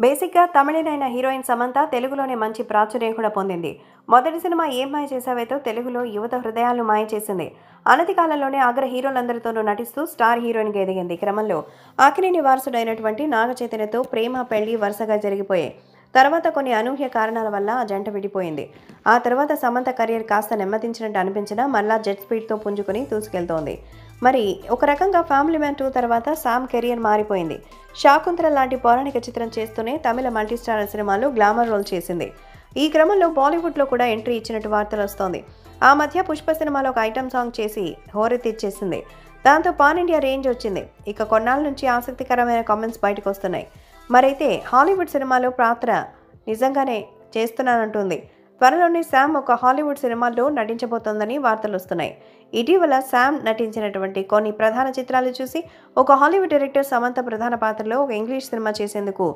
బేసిక్గా తమిళనైన హీరోయిన్ సమంత తెలుగులోనే మంచి ప్రాచుర్యం కూడా పొందింది. మొదటి సినిమా ఏం మాయ చేసావేతో తెలుగులో యువత హృదయాలను మాయ చేసింది. అనతి కాలంలోనే అగ్ర హీరోలందరితోనూ నటిస్తూ స్టార్ హీరోయిన్గా ఎదిగింది క్రమంలో. అక్కినేని వారసుడైనటువంటి నాగ చైతన్యతో ప్రేమ పెళ్ళి వరుసగా జరిగిపోయాయి. తర్వాత కొన్ని అనూహ్య కారణాల వల్ల ఆ జంట విడిపోయింది. ఆ తర్వాత సమంత కెరియర్ కాస్త నెమ్మదించినట్టు అనిపించినా మళ్ళా జెట్ స్పీడ్తో పుంజుకొని దూసుకెళ్తోంది. మరి ఒక రకంగా ఫ్యామిలీ మ్యాన్ టూ తర్వాత సామ్ కెరియర్ మారిపోయింది. శాకుంతల లాంటి పౌరాణిక చిత్రం చేస్తూనే తమిళ మల్టీస్టారర్ సినిమాలో గ్లామర్ రోల్ చేసింది. ఈ క్రమంలో బాలీవుడ్లో కూడా ఎంట్రీ ఇచ్చినట్టు వార్తలు వస్తోంది. ఆ మధ్య పుష్ప సినిమాలో ఒక ఐటమ్ సాంగ్ చేసి హోరెత్తిచ్చేసింది దాంతో పాన్ ఇండియా రేంజ్ వచ్చింది. ఇక కొన్నాళ్ళ నుంచి ఆసక్తికరమైన కామెంట్స్ బయటకు వస్తున్నాయి. మరైతే హాలీవుడ్ సినిమాలో పాత్ర నిజంగానే చేస్తున్నానంటుంది. త్వరలోనే శామ్ ఒక హాలీవుడ్ సినిమాల్లో నటించబోతోందని వార్తలు వస్తున్నాయి. ఇటీవల శామ్ నటించినటువంటి కొన్ని ప్రధాన చిత్రాలు చూసి ఒక హాలీవుడ్ డైరెక్టర్ సమంత ప్రధాన పాత్రలో ఒక ఇంగ్లీష్ సినిమా చేసేందుకు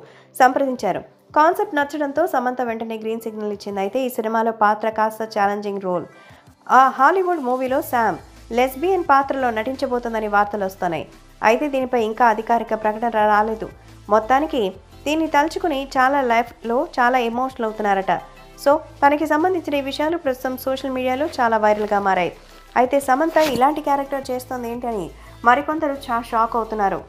సంప్రదించారు. కాన్సెప్ట్ నచ్చడంతో సమంత వెంటనే గ్రీన్ సిగ్నల్ ఇచ్చింది. అయితే ఈ సినిమాలో పాత్ర కాస్త ఛాలెంజింగ్ రోల్ ఆ హాలీవుడ్ మూవీలో శామ్ లెస్బియన్ పాత్రలో నటించబోతోందని వార్తలు వస్తున్నాయి. అయితే దీనిపై ఇంకా అధికారిక ప్రకటన రాలేదు. మొత్తానికి దీన్ని తలుచుకుని చాలా లైఫ్లో చాలా ఎమోషనల్ అవుతున్నారట. సో తనకి సంబంధించిన ఈ విషయాలు ప్రస్తుతం సోషల్ మీడియాలో చాలా వైరల్గా మారాయి. అయితే సమంత ఇలాంటి క్యారెక్టర్ చేస్తుంది ఏంటని మరికొందరు చాలా షాక్ అవుతున్నారు.